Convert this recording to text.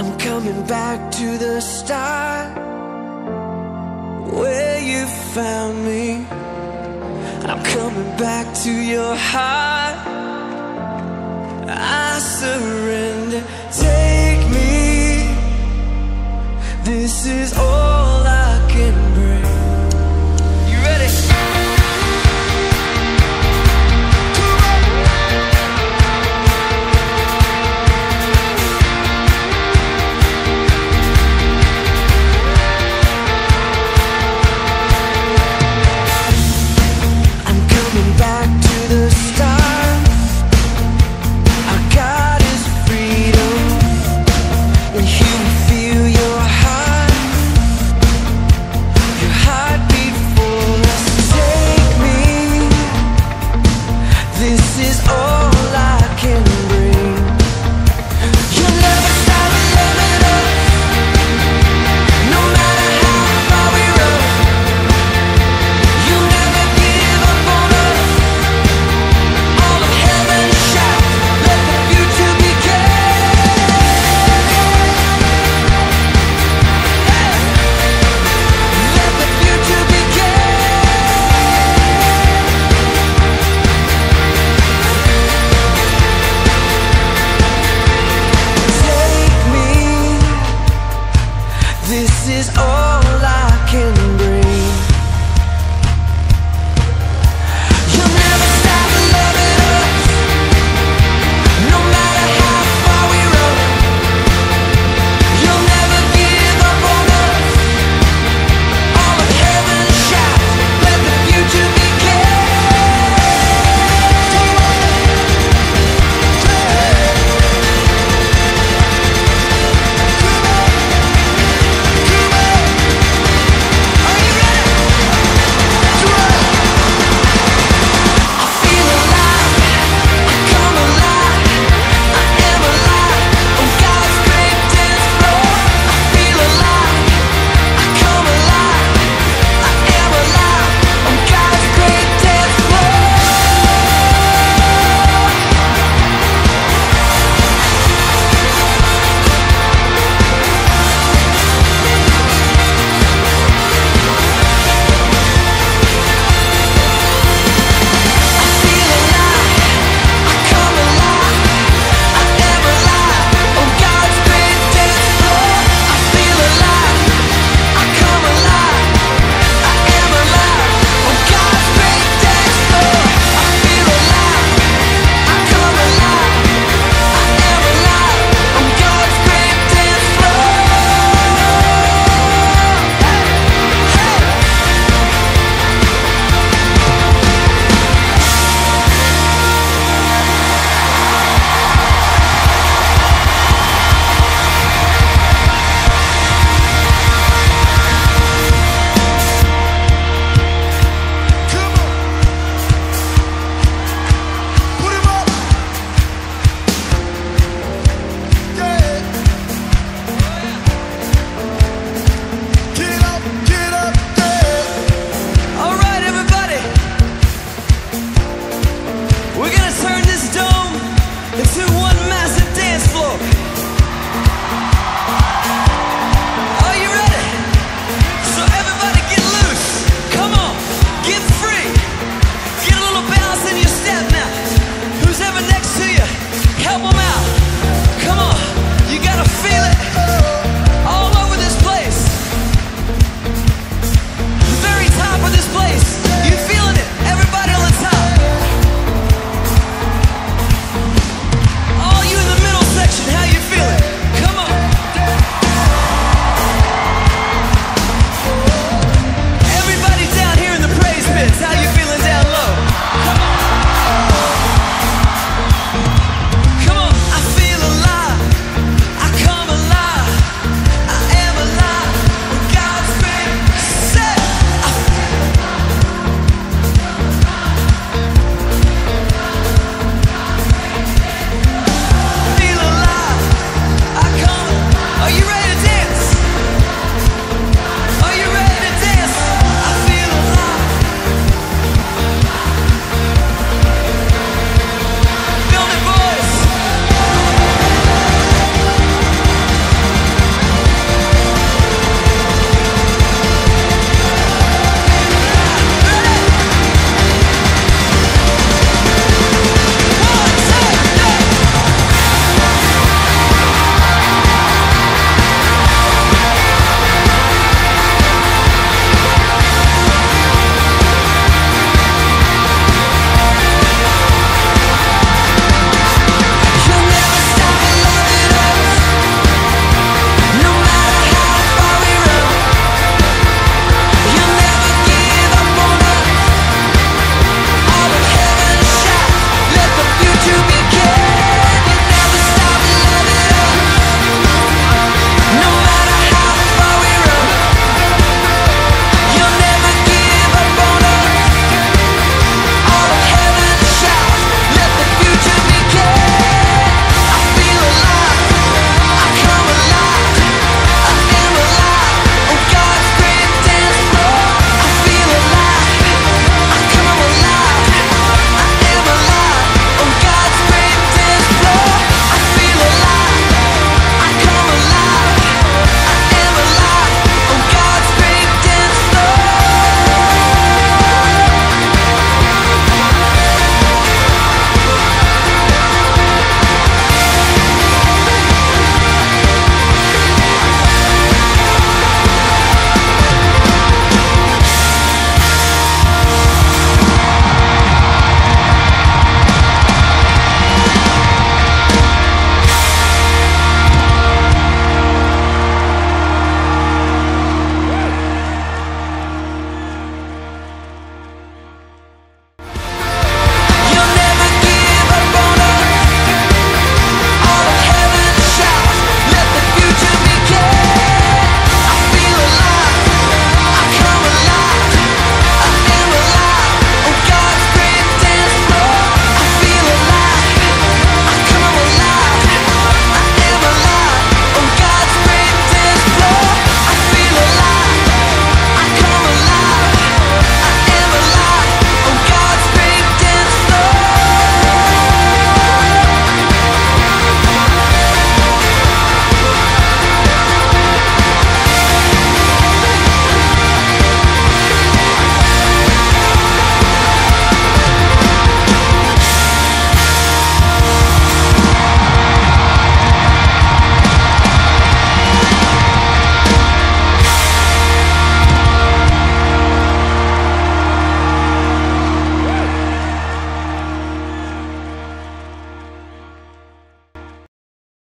I'm coming back to the start where you found me. I'm coming back to your heart. I surrender. Take me. This is all. This is all I can bring.